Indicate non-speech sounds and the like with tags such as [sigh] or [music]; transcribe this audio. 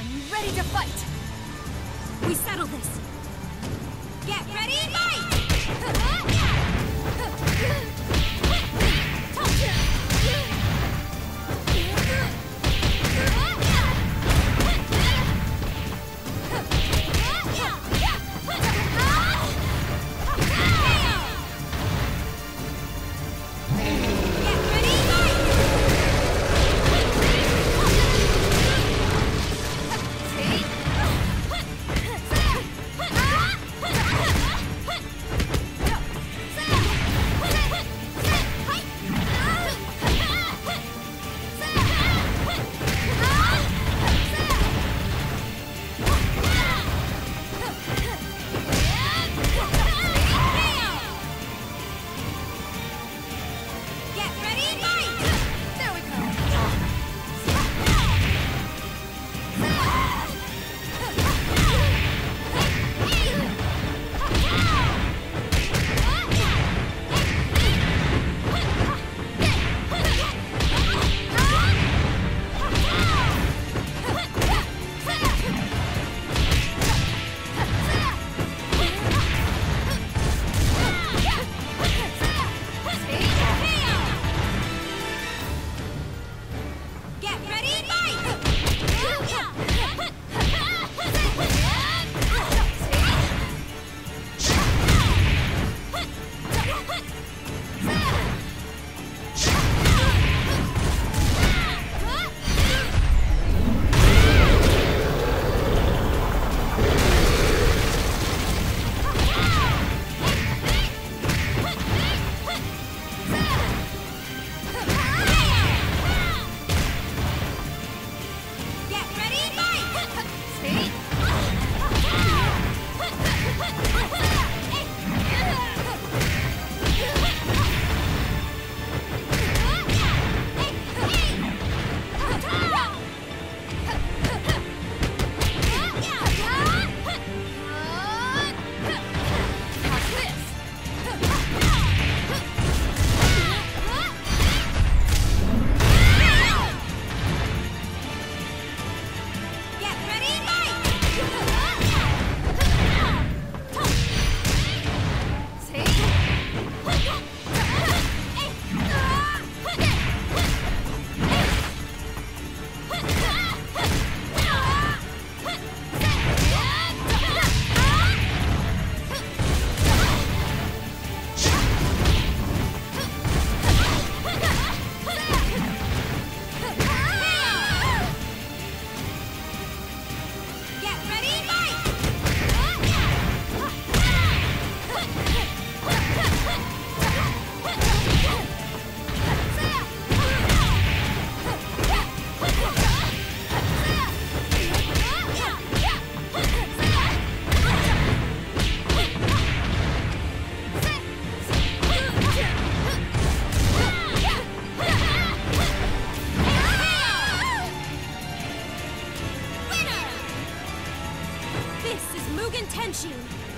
on, ready to fight! We settle this! Get ready, fight! [laughs] Hey! soon.